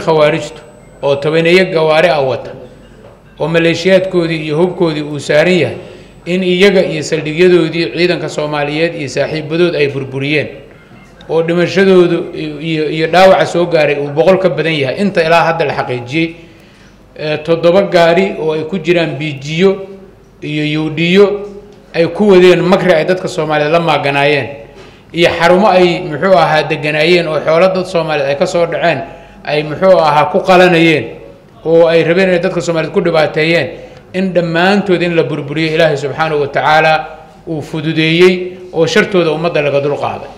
khawaarijtu oo tobaneeyo gawaari ah wata oo maleeshiyaadkoodii iyo hubkoodii uu saaran yahay in iyaga iyo saldhigyadoodii ciidanka soomaaliyeed iyo saaxiibadood ay burburiyeen oo dhimashadoodu iyo iyo dhaawaca soo gaaray uu boqol ka badan yahay. Inta ilaa hadda la xaqiijiyey toddoba gaari oo ay ku jiraan biijiyo iyo yuudhiyo ay ku wadeen makri ay dadka soomaaliyeed la maaganaayeen. Iyo xarumo ay muxuu ahaa deganaayeen oo xoolo dad soomaaliyeed ay ka soo dhaceen ay muxuu ahaa ku qalanayeen oo ay rabeen inay dadka soomaaliyeed ku dhibaateeyeen in dhammaantood in la burburiyo ilaahay subxaanahu wa tacaala uu fududeeyey oo shartooda ummadda laga dulqaaday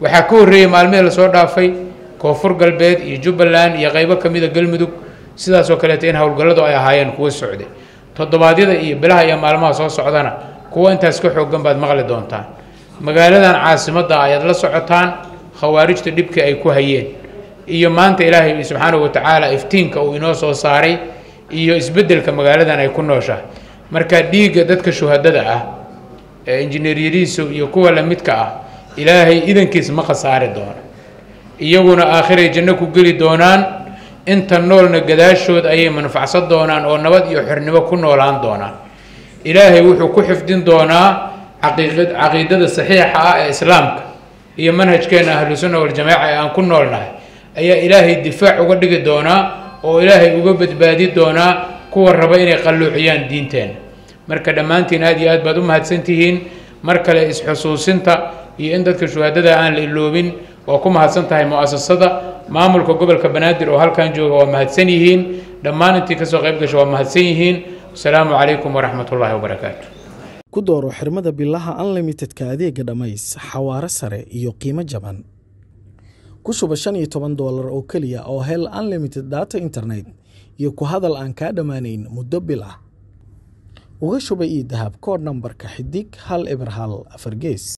waxaa ka horreeyey maalmihii la soo dhaafay koonfur galbeed iyo jubbaland iyo qaybo ka mida galmudug sidaasoo kaleeto in howlgalladu ay ahaayeen kuwo socday. Toddobaadyada iyo bilaha iyo maalmaha soo socdana kuwo intaas ka xooggan baad maqli doontaan. Magaaladan caasimadda ayaad la socotaan khawaarijta dhibkii ay ku hayeen iyo maanta ilaahay subxaanahu wa tacaala iftiinka uu inoo soo saaray iyo isbeddelka magaaladan ay ku nooshahay. Marka dhiigga dadka shuhadada ah ee injineeryadiisu iyo kuwa lamidka ah ilaahay idankiis ma khasaari doono iyaguna aakhiray janno ku geli doonaan inta noolna gadaashood ayay manfacsan doonaan oo nabad iyo xornimo ku noolaan doonaan. Ilaahay wuxuu ku xifdin doonaa caqiidada saxiixa ah ee islaamka iyo manhajkeena ahlusunna waljamaaca ee aan ku noolnahay ayaa ilaahay difaac uga dhigi doonaa oo ilaahay uga badbaadi doonaa kuwa raba inay qalluuciyaan diinteenna marka dhammaantiin aad iyo aad baad u mahadsantihiin mar kale isxusuusinta iyo in dadka shuhaadada aan la iloobin waa ku mahadsan tahay mu'asasada maamulka gobolka banaadir oo halkan jooga waa mahadsan yihiin dhammaan intii ka soo qayb gasha waa mahadsan yihiin. Wasalaamu calaykum waraxmat wabarakaatu ku dooro xirmada bilaha unlimitedka adeega dhammays xawaare sare iyo qiimo jaban ku shuba shan iyo toban doolar oo keliya oo hel unlimited data internet iyo ku hadal aan kaa dhammaanayn muddo bil ah. Uga shuba ii dahab koodh nambarka xidig hal eber hal afar gees.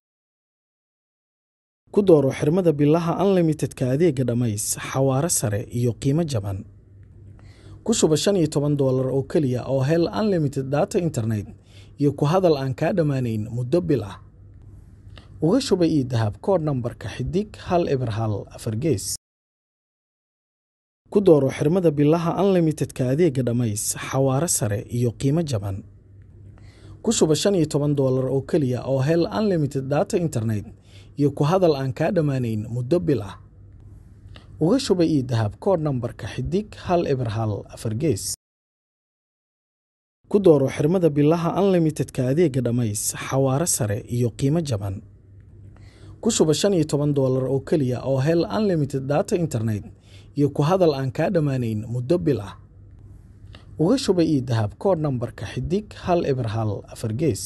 Ku dooro xirmada bilaha unlimitedka adeega dhammays xawaare sare iyo qiimo jaban. Ku shuba shan iyo toban doolar oo keliya oo hel unlimited data internet iyo ku hadal aan kaa dhammaanayn muddo bil ah uga shuba ii dahab koodh nambarka xidig hal eber hal afar gees. Ku dooro xirmada bilaha unlimitedka adeega dhammays xawaare sare iyo qiimo jaban. Ku shuba shan iyo toban doolar oo keliya oo hel unlimited data internet iyo ku hadal aan kaa dhammaanayn muddo bil ah. Uga shuba ii dahab koodh nambarka xidig hal eber hal afar gees. Ku dooro xirmada bilaha unlimitedka adeega dhammays xawaare sare iyo qiimo jaban ku shuba shan iyo toban doolar oo keliya oo hel unlimited data internet iyo ku hadal aan kaa dhammaanayn muddo bil ah. Uga shuba ii dahab koodh nambarka xidig hal eber hal afar gees